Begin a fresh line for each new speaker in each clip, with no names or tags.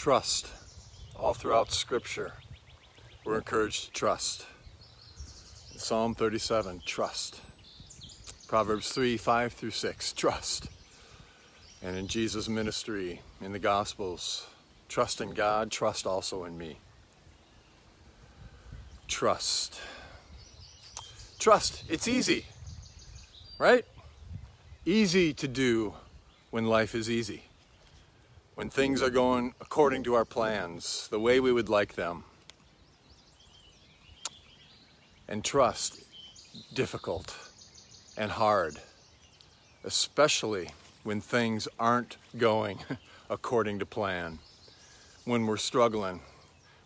Trust. All throughout Scripture, we're encouraged to trust. Psalm 37, trust. Proverbs 3, 5 through 6, trust. And in Jesus' ministry, in the Gospels, trust in God, trust also in me. Trust. Trust, it's easy, right? Easy to do when life is easy when things are going according to our plans, the way we would like them. And trust, difficult and hard, especially when things aren't going according to plan, when we're struggling,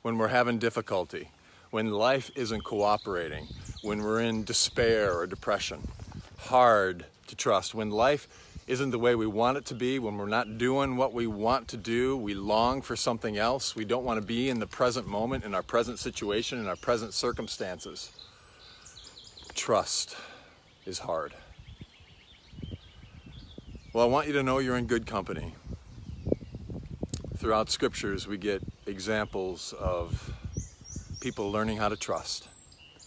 when we're having difficulty, when life isn't cooperating, when we're in despair or depression. Hard to trust, when life isn't the way we want it to be, when we're not doing what we want to do, we long for something else. We don't want to be in the present moment, in our present situation, in our present circumstances. Trust is hard. Well, I want you to know you're in good company. Throughout scriptures, we get examples of people learning how to trust.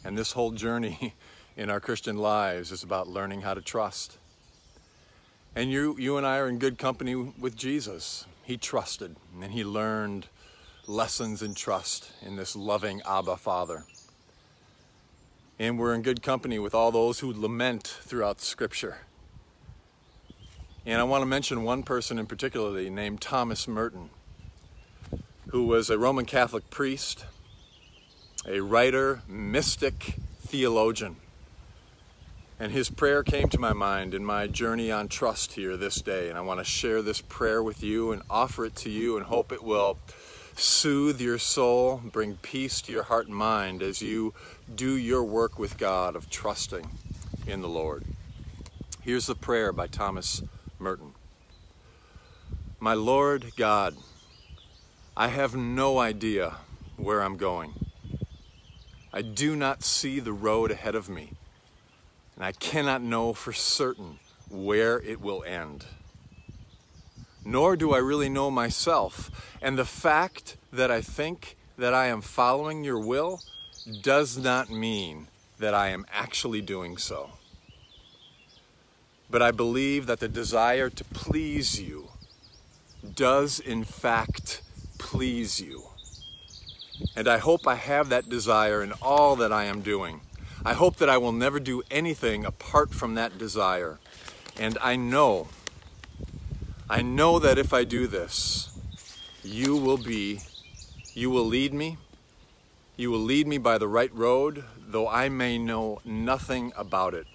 And this whole journey in our Christian lives is about learning how to trust. And you, you and I are in good company with Jesus. He trusted and he learned lessons in trust in this loving Abba Father. And we're in good company with all those who lament throughout Scripture. And I want to mention one person in particular named Thomas Merton, who was a Roman Catholic priest, a writer, mystic, theologian. And his prayer came to my mind in my journey on trust here this day. And I want to share this prayer with you and offer it to you and hope it will soothe your soul, bring peace to your heart and mind as you do your work with God of trusting in the Lord. Here's the prayer by Thomas Merton My Lord God, I have no idea where I'm going. I do not see the road ahead of me and I cannot know for certain where it will end. Nor do I really know myself, and the fact that I think that I am following your will does not mean that I am actually doing so. But I believe that the desire to please you does in fact please you. And I hope I have that desire in all that I am doing. I hope that I will never do anything apart from that desire. And I know, I know that if I do this, you will be, you will lead me, you will lead me by the right road, though I may know nothing about it.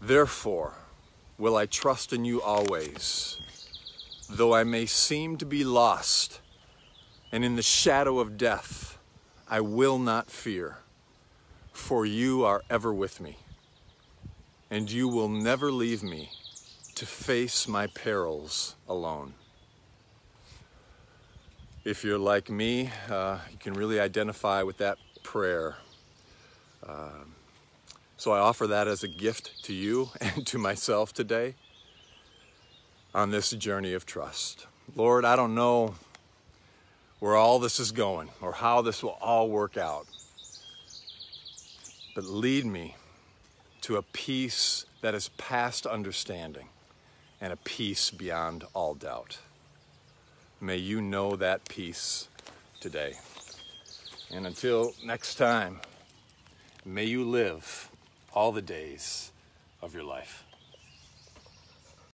Therefore, will I trust in you always, though I may seem to be lost, and in the shadow of death, I will not fear for you are ever with me, and you will never leave me to face my perils alone. If you're like me, uh, you can really identify with that prayer. Uh, so I offer that as a gift to you and to myself today on this journey of trust. Lord, I don't know where all this is going or how this will all work out but lead me to a peace that is past understanding and a peace beyond all doubt. May you know that peace today. And until next time, may you live all the days of your life.